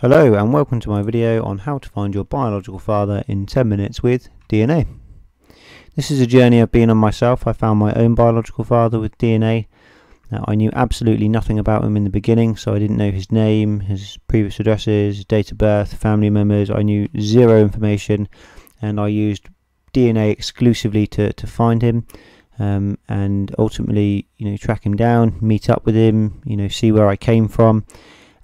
Hello and welcome to my video on how to find your biological father in 10 minutes with DNA. This is a journey I've been on myself. I found my own biological father with DNA. Now, I knew absolutely nothing about him in the beginning, so I didn't know his name, his previous addresses, date of birth, family members. I knew zero information and I used DNA exclusively to, to find him um, and ultimately, you know, track him down, meet up with him, you know, see where I came from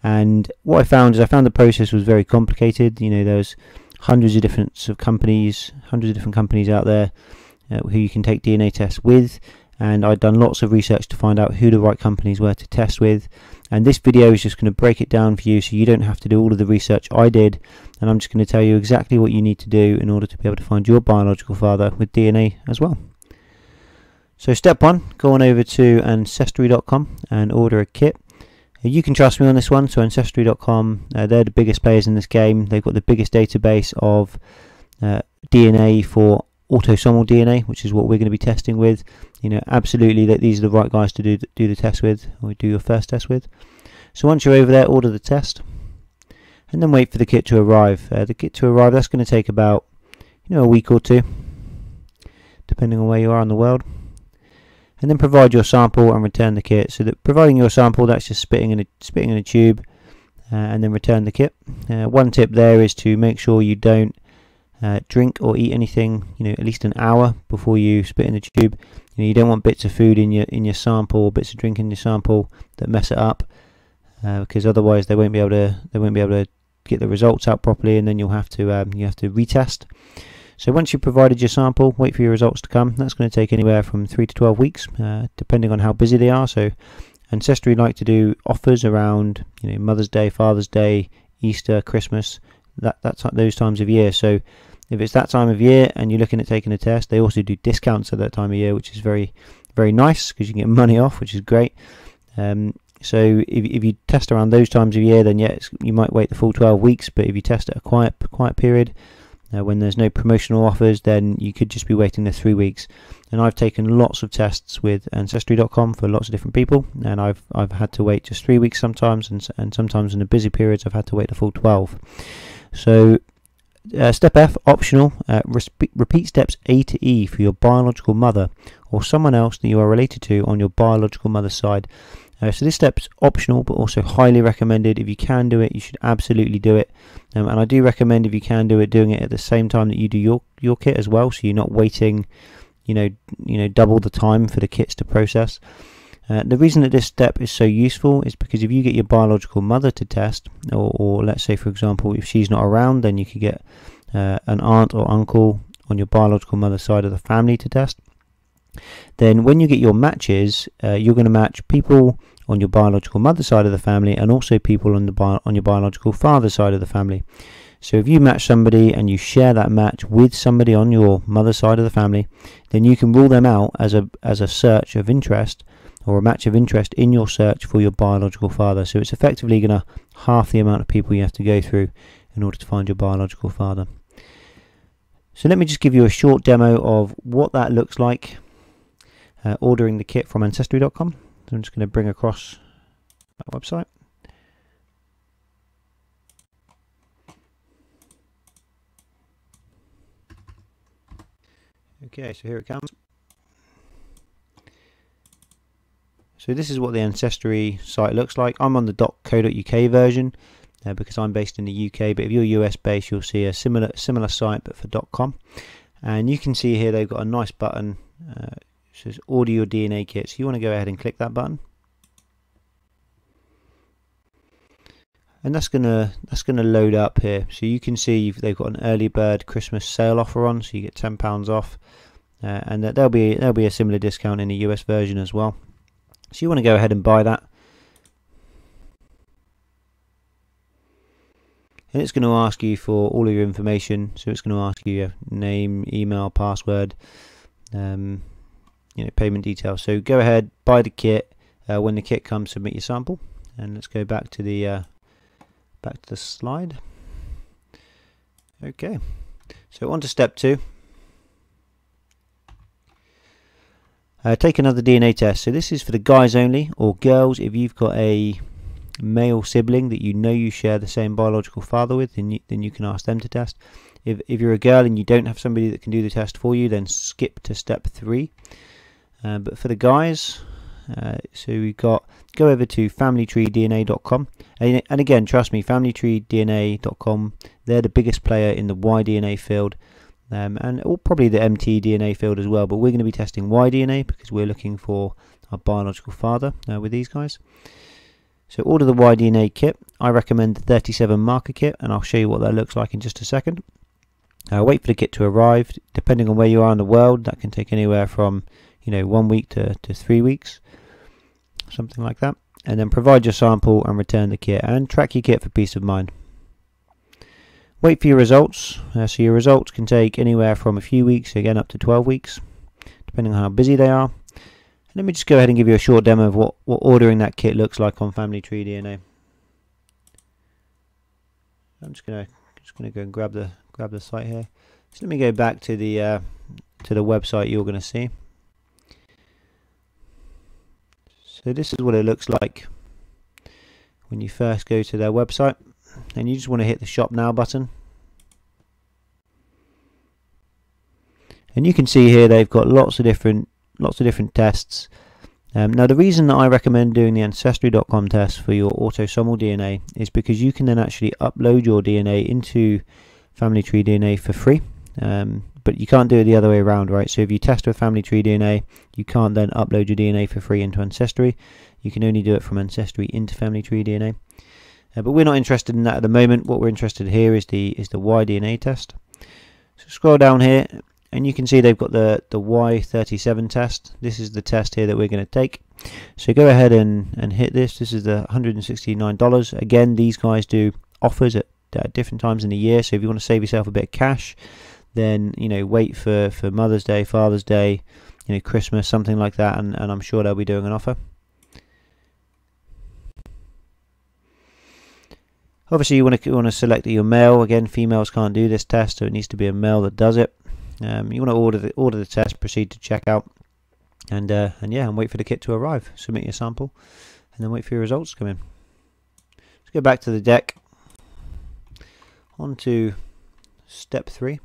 and what I found is I found the process was very complicated. You know, there's hundreds of different sort of companies, hundreds of different companies out there uh, who you can take DNA tests with. And I'd done lots of research to find out who the right companies were to test with. And this video is just going to break it down for you so you don't have to do all of the research I did. And I'm just going to tell you exactly what you need to do in order to be able to find your biological father with DNA as well. So step one, go on over to ancestry.com and order a kit. You can trust me on this one. So Ancestry.com, uh, they're the biggest players in this game. They've got the biggest database of uh, DNA for autosomal DNA, which is what we're going to be testing with. You know, absolutely that these are the right guys to do do the test with, or do your first test with. So once you're over there, order the test, and then wait for the kit to arrive. Uh, the kit to arrive that's going to take about you know a week or two, depending on where you are in the world and then provide your sample and return the kit. So that providing your sample, that's just spitting in a spitting in a tube, uh, and then return the kit. Uh, one tip there is to make sure you don't uh, drink or eat anything, you know, at least an hour before you spit in the tube. You know, you don't want bits of food in your in your sample, or bits of drink in your sample that mess it up, uh, because otherwise they won't be able to they won't be able to get the results out properly, and then you'll have to um, you have to retest. So once you've provided your sample, wait for your results to come. That's going to take anywhere from 3 to 12 weeks, uh, depending on how busy they are. So Ancestry like to do offers around you know Mother's Day, Father's Day, Easter, Christmas, that that's those times of year. So if it's that time of year and you're looking at taking a test, they also do discounts at that time of year, which is very very nice because you can get money off, which is great. Um, so if, if you test around those times of year, then yes, you might wait the full 12 weeks. But if you test at a quiet quiet period, uh, when there's no promotional offers, then you could just be waiting the three weeks. And I've taken lots of tests with Ancestry.com for lots of different people, and I've I've had to wait just three weeks sometimes, and and sometimes in the busy periods I've had to wait the full 12. So. Uh, step F, optional, uh, repeat steps A to E for your biological mother or someone else that you are related to on your biological mother's side. Uh, so this step's optional but also highly recommended. If you can do it, you should absolutely do it. Um, and I do recommend if you can do it, doing it at the same time that you do your your kit as well, so you're not waiting, you know, you know, double the time for the kits to process. Uh, the reason that this step is so useful is because if you get your biological mother to test, or, or let's say for example if she's not around, then you could get uh, an aunt or uncle on your biological mother's side of the family to test then when you get your matches, uh, you're going to match people on your biological mother side of the family and also people on the bio- on your biological father side of the family. So if you match somebody and you share that match with somebody on your mother side of the family, then you can rule them out as a as a search of interest or a match of interest in your search for your biological father. So it's effectively going to half the amount of people you have to go through in order to find your biological father. So let me just give you a short demo of what that looks like uh, ordering the kit from Ancestry.com. So I'm just going to bring across that website. Okay, so here it comes. So this is what the Ancestry site looks like. I'm on the .co.uk version uh, because I'm based in the UK, but if you're US based, you'll see a similar similar site but for .com. And you can see here they've got a nice button uh, says order your DNA kit. So you want to go ahead and click that button. And that's gonna that's gonna load up here. So you can see they've got an early bird Christmas sale offer on, so you get ten pounds off. Uh, and there'll be there'll be a similar discount in the US version as well. So you want to go ahead and buy that. And it's going to ask you for all of your information. So it's going to ask you your name, email, password, um, you know payment details. So go ahead, buy the kit. Uh, when the kit comes, submit your sample. And let's go back to the uh, back to the slide. Okay, so on to step two. Uh, take another DNA test. So this is for the guys only, or girls if you've got a male sibling that you know you share the same biological father with, then you, then you can ask them to test. If, if you're a girl and you don't have somebody that can do the test for you, then skip to step three. Uh, but for the guys, uh, so we've got go over to familytreedna.com and, and again trust me familytreedna.com they're the biggest player in the y-dna field. Um, and probably the mtDNA field as well but we're going to be testing y-dna because we're looking for our biological father uh, with these guys. So order the y-dna kit. I recommend the 37 marker kit and i'll show you what that looks like in just a second. Uh, wait for the kit to arrive. Depending on where you are in the world that can take anywhere from you know one week to, to three weeks something like that. And then provide your sample and return the kit and track your kit for peace of mind. Wait for your results. Uh, so your results can take anywhere from a few weeks again up to 12 weeks depending on how busy they are. And let me just go ahead and give you a short demo of what, what ordering that kit looks like on family tree DNA I'm just gonna just gonna go and grab the grab the site here. So let me go back to the uh, to the website you're gonna see So this is what it looks like when you first go to their website. And you just want to hit the shop now button. And you can see here they've got lots of different lots of different tests. Um, now the reason that I recommend doing the ancestry.com test for your autosomal DNA is because you can then actually upload your DNA into family tree DNA for free. Um, but you can't do it the other way around, right? So if you test with family tree DNA, you can't then upload your DNA for free into Ancestry. You can only do it from Ancestry into family tree DNA. Uh, but we're not interested in that at the moment. What we're interested in here is the is the Y-DNA test. So scroll down here, and you can see they've got the the Y37 test. This is the test here that we're going to take. So go ahead and and hit this. This is the $169. Again, these guys do offers at, at different times in the year. So if you want to save yourself a bit of cash, then you know wait for for Mother's Day, Father's Day, you know Christmas, something like that, and, and I'm sure they'll be doing an offer. Obviously, you want to want to select your male. Again, females can't do this test, so it needs to be a male that does it. Um, you want to order the order the test, proceed to checkout, and uh, and yeah, and wait for the kit to arrive. Submit your sample, and then wait for your results to come in. Let's go back to the deck. On to step three.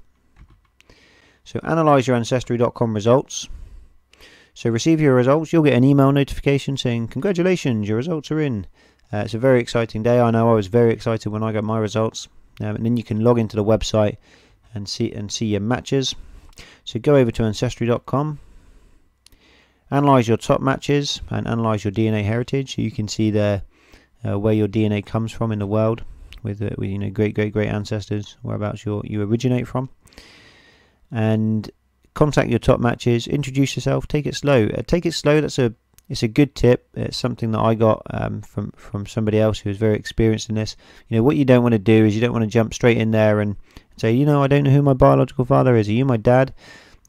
So analyze your ancestry.com results. So receive your results. You'll get an email notification saying, congratulations, your results are in. Uh, it's a very exciting day. I know I was very excited when I got my results. Um, and then you can log into the website and see and see your matches. So go over to ancestry.com, analyze your top matches, and analyze your DNA heritage. You can see there uh, where your DNA comes from in the world, with, uh, with you know great great great ancestors, whereabouts you originate from and contact your top matches introduce yourself take it slow. Uh, take it slow that's a it's a good tip. It's something that I got um, from from somebody else who was very experienced in this. You know what you don't want to do is you don't want to jump straight in there and say you know I don't know who my biological father is. Are you my dad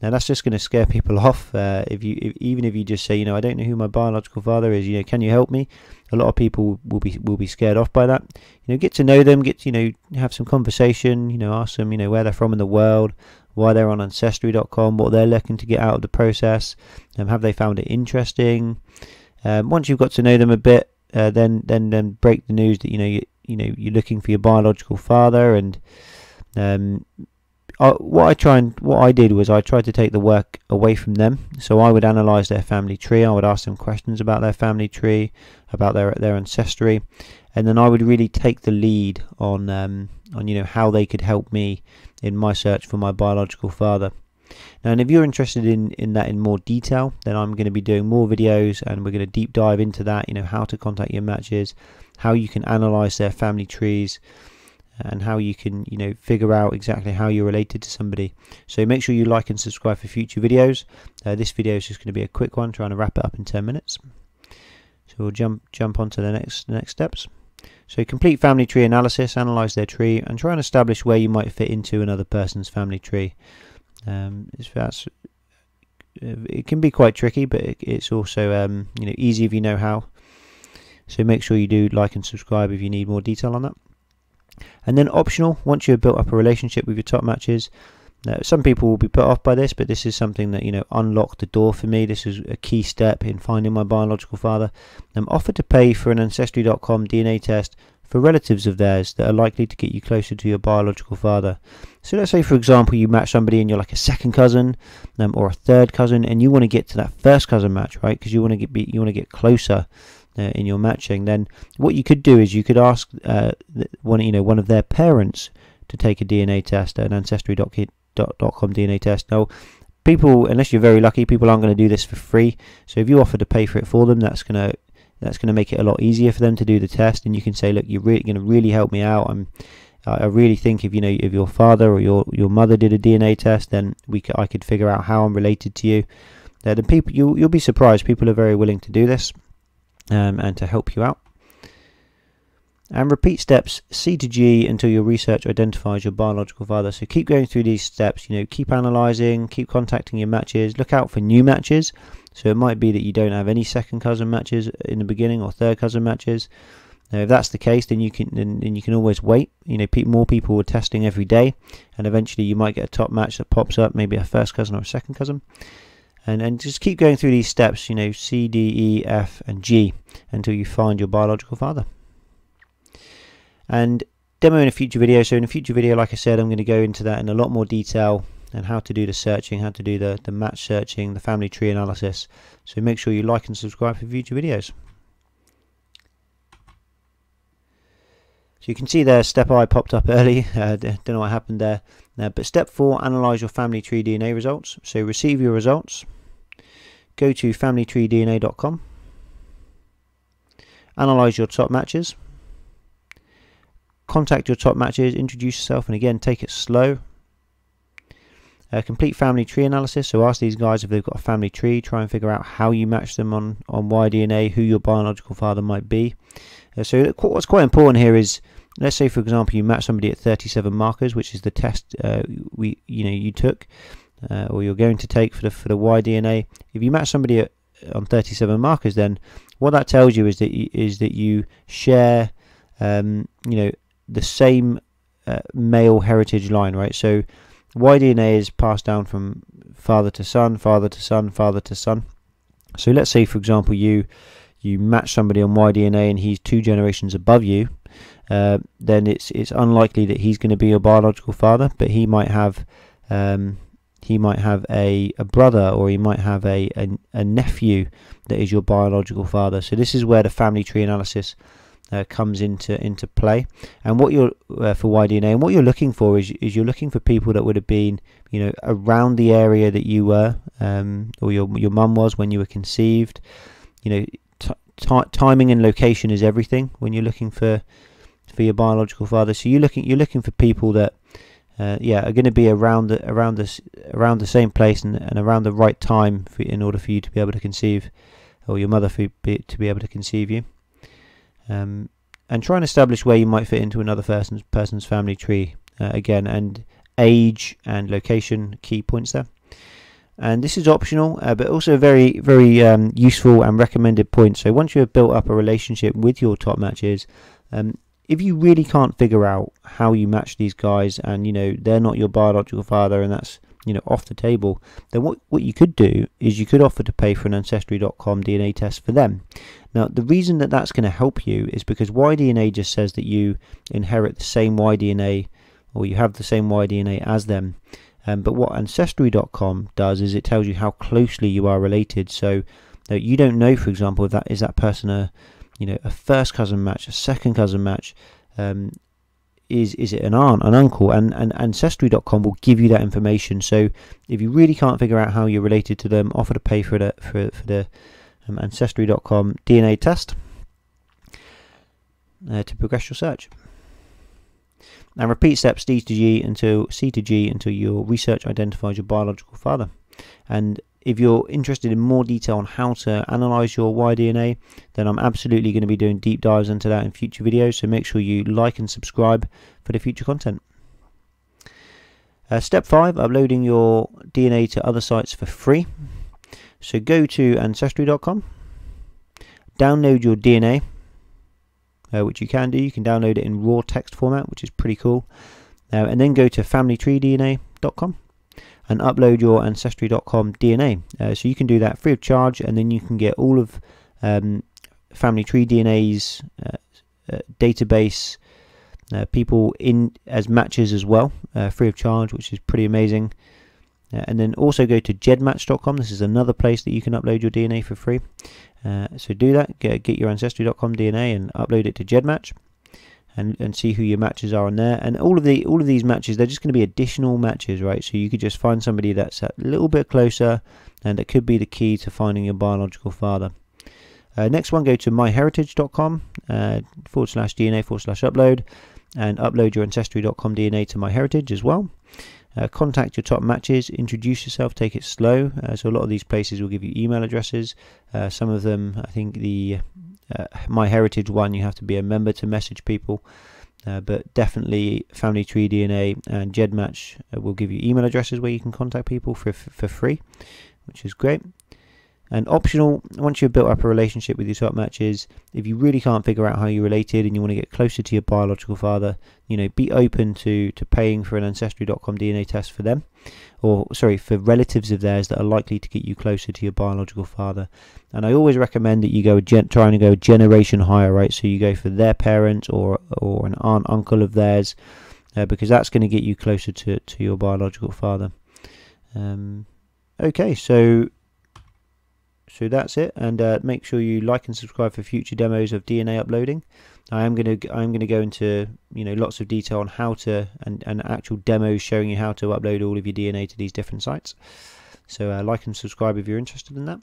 now that's just going to scare people off uh, if you if, even if you just say you know I don't know who my biological father is you know can you help me a lot of people will be will be scared off by that you know get to know them get to, you know have some conversation you know ask them you know where they're from in the world why they're on ancestry.com, what they're looking to get out of the process, um, have they found it interesting. Um, once you've got to know them a bit, uh, then then then break the news that you know you you know you're looking for your biological father, and um, I, what I try and what I did was I tried to take the work away from them. So I would analyze their family tree. I would ask them questions about their family tree, about their their ancestry, and then I would really take the lead on um, on you know how they could help me in my search for my biological father. Now, and if you're interested in, in that in more detail, then I'm going to be doing more videos and we're going to deep dive into that, you know, how to contact your matches, how you can analyze their family trees, and how you can, you know, figure out exactly how you're related to somebody. So make sure you like and subscribe for future videos. Uh, this video is just going to be a quick one, trying to wrap it up in 10 minutes. So we'll jump jump on to the next the next steps. So complete family tree analysis, analyze their tree, and try and establish where you might fit into another person's family tree. Um, that's it can be quite tricky, but it's also um, you know easy if you know how. So make sure you do like and subscribe if you need more detail on that. And then optional, once you've built up a relationship with your top matches, Now, some people will be put off by this, but this is something that you know unlocked the door for me. This is a key step in finding my biological father. I'm offered to pay for an Ancestry.com DNA test for relatives of theirs that are likely to get you closer to your biological father. So let's say, for example, you match somebody and you're like a second cousin um, or a third cousin, and you want to get to that first cousin match, right? Because you want to get be, you want to get closer uh, in your matching. Then what you could do is you could ask uh, one you know one of their parents to take a DNA test, an Ancestry.com DNA test. Now, people, unless you're very lucky, people aren't going to do this for free. So if you offer to pay for it for them, that's going to that's going to make it a lot easier for them to do the test. And you can say, look, you're really going to really help me out. I'm I really think if you know if your father or your your mother did a DNA test, then we could, I could figure out how I'm related to you. The people you you'll be surprised. People are very willing to do this um, and to help you out. And repeat steps C to G until your research identifies your biological father. So keep going through these steps, you know, keep analysing, keep contacting your matches, look out for new matches. So it might be that you don't have any second cousin matches in the beginning or third cousin matches. Now, if that's the case, then you can then, then you can always wait. You know, pe more people are testing every day, and eventually you might get a top match that pops up, maybe a first cousin or a second cousin. And and just keep going through these steps, you know, C, D, E, F, and G until you find your biological father and demo in a future video. So in a future video, like I said, I'm going to go into that in a lot more detail and how to do the searching, how to do the, the match searching, the family tree analysis. So make sure you like and subscribe for future videos. So you can see there step I popped up early, uh, don't know what happened there. Uh, but step 4, analyse your family tree DNA results. So receive your results, go to familytreedna.com, analyse your top matches, Contact your top matches, introduce yourself, and again, take it slow. Uh, complete family tree analysis. So ask these guys if they've got a family tree. Try and figure out how you match them on on Y-DNA, who your biological father might be. Uh, so what's quite important here is, let's say for example, you match somebody at 37 markers, which is the test uh, we you know you took uh, or you're going to take for the for the Y-DNA. If you match somebody at, on 37 markers, then what that tells you is that you, is that you share um, you know the same uh, male heritage line, right? So Y-DNA is passed down from father to son, father to son, father to son. So let's say, for example, you you match somebody on Y-DNA and he's two generations above you, uh, then it's it's unlikely that he's going to be your biological father, but he might have um, he might have a, a brother or he might have a, a, a nephew that is your biological father. So this is where the family tree analysis uh, comes into into play. And what you're uh, for Y-DNA and what you're looking for is is you're looking for people that would have been you know around the area that you were um, or your your mum was when you were conceived. You know, timing and location is everything when you're looking for for your biological father. So you're looking you're looking for people that. Uh, yeah, are going to be around the around this around the same place and, and around the right time for, in order for you to be able to conceive, or your mother for, be, to be able to conceive you um, and try and establish where you might fit into another person's person's family tree uh, again and age and location key points there and this is optional uh, but also very very um, useful and recommended point so once you have built up a relationship with your top matches um, if you really can't figure out how you match these guys and you know they're not your biological father and that's you know off the table then what what you could do is you could offer to pay for an ancestry.com DNA test for them now, the reason that that's going to help you is because Y-DNA just says that you inherit the same Y-DNA or you have the same Y-DNA as them. Um, but what Ancestry.com does is it tells you how closely you are related. So uh, you don't know, for example, if that is that person a, you know, a first cousin match, a second cousin match. Um, is is it an aunt, an uncle, and, and Ancestry.com will give you that information. So if you really can't figure out how you're related to them, offer to pay for the for, for the um, Ancestry.com DNA test uh, to progress your search. And repeat steps D to G until C to G until your research identifies your biological father. And if you're interested in more detail on how to analyze your Y-DNA, then I'm absolutely going to be doing deep dives into that in future videos. So make sure you like and subscribe for the future content. Uh, step 5, uploading your DNA to other sites for free. So go to Ancestry.com, download your DNA, uh, which you can do. You can download it in raw text format, which is pretty cool. Uh, and then go to FamilyTreeDNA.com and upload your Ancestry.com DNA. Uh, so you can do that free of charge, and then you can get all of um, Family Tree DNA's uh, uh, database uh, people in as matches as well, uh, free of charge, which is pretty amazing. And then also go to gedmatch.com. This is another place that you can upload your DNA for free. So do that. Get, get your ancestry.com DNA and upload it to Gedmatch, and and see who your matches are on there. And all of the all of these matches, they're just going to be additional matches, right? So you could just find somebody that's a little bit closer, and that could be the key to finding your biological father. Uh, next one, go to myheritage.com uh, forward slash DNA forward slash upload and upload your ancestry.com DNA to MyHeritage as well. Uh, contact your top matches, introduce yourself, take it slow. Uh, so a lot of these places will give you email addresses. Uh, some of them, I think the uh, MyHeritage one, you have to be a member to message people. Uh, but definitely Family Tree DNA and GEDmatch uh, will give you email addresses where you can contact people for, for free, which is great. And optional, once you've built up a relationship with your top matches, if you really can't figure out how you're related and you want to get closer to your biological father, you know, be open to, to paying for an Ancestry.com DNA test for them, or sorry, for relatives of theirs that are likely to get you closer to your biological father. And I always recommend that you go trying to go generation higher, right? So you go for their parents or or an aunt, uncle of theirs, uh, because that's going to get you closer to to your biological father. Um, okay, so so that's it and uh, make sure you like and subscribe for future demos of DNA uploading. I am going to I'm going to go into you know lots of detail on how to and, and actual demos showing you how to upload all of your DNA to these different sites. So uh, like and subscribe if you're interested in that.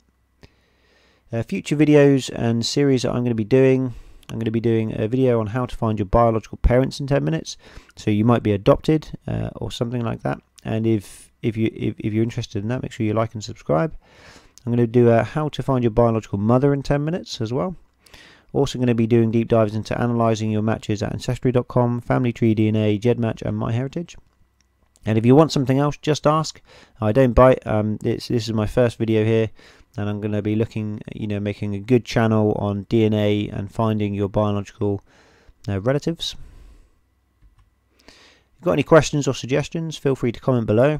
Uh, future videos and series that I'm going to be doing I'm going to be doing a video on how to find your biological parents in 10 minutes. So you might be adopted uh, or something like that. And if if you if, if you're interested in that make sure you like and subscribe I'm going to do a how to find your biological mother in 10 minutes as well. Also going to be doing deep dives into analysing your matches at Ancestry.com, Family Tree DNA, GEDmatch and MyHeritage. And if you want something else, just ask. I don't bite. Um, this, this is my first video here, and I'm going to be looking, you know, making a good channel on DNA and finding your biological uh, relatives. If you've got any questions or suggestions, feel free to comment below.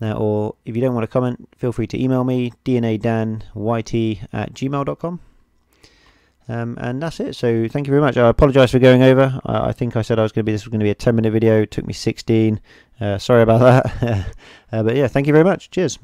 Now, or if you don't want to comment, feel free to email me, dnadanyt at gmail.com. Um, and that's it. So thank you very much. I apologise for going over. I, I, think I said I was going to be this was going to be a 10 minute video. It took me 16. Uh, sorry about that. uh, but yeah, thank you very much. Cheers.